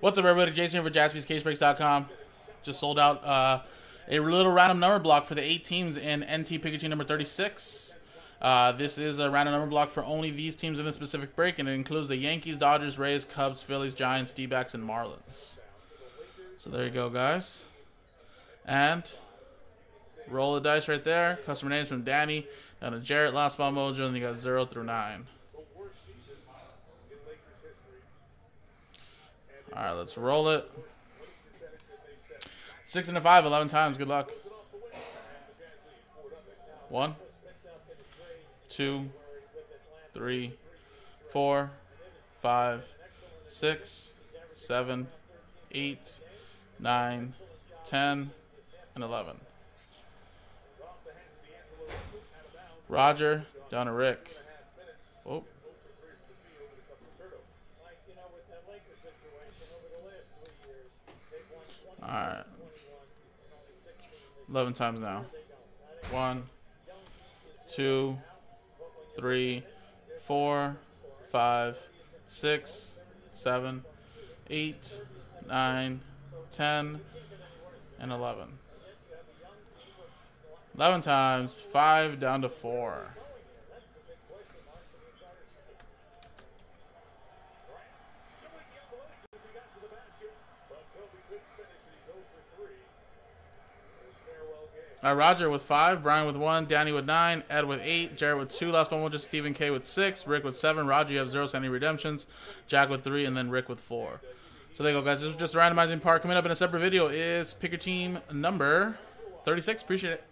What's up, everybody? Jason here for JaspysCaseBreaks.com. Just sold out uh, a little random number block for the eight teams in NT Pikachu number 36. Uh, this is a random number block for only these teams in this specific break, and it includes the Yankees, Dodgers, Rays, Cubs, Phillies, Giants, D-backs, and Marlins. So there you go, guys. And roll the dice right there. Customer names from Danny down to Jarrett, Last Spot Mojo, and you got 0 through 9. All right, let's roll it. Six and a five, 11 times. Good luck. One, two, three, four, five, six, seven, eight, nine, ten, and 11. Roger, down to Rick. Oh. Alright. 11 times now. One, two, three, four, five, six, seven, eight, nine, ten, and 11. 11 times, 5 down to 4. Roger with five, Brian with one, Danny with nine, Ed with eight, Jared with two, last one was just Stephen K with six, Rick with seven, Roger you have zero, so any redemptions, Jack with three, and then Rick with four. So there you go, guys. This is just a randomizing part. Coming up in a separate video is pick your team number 36. Appreciate it.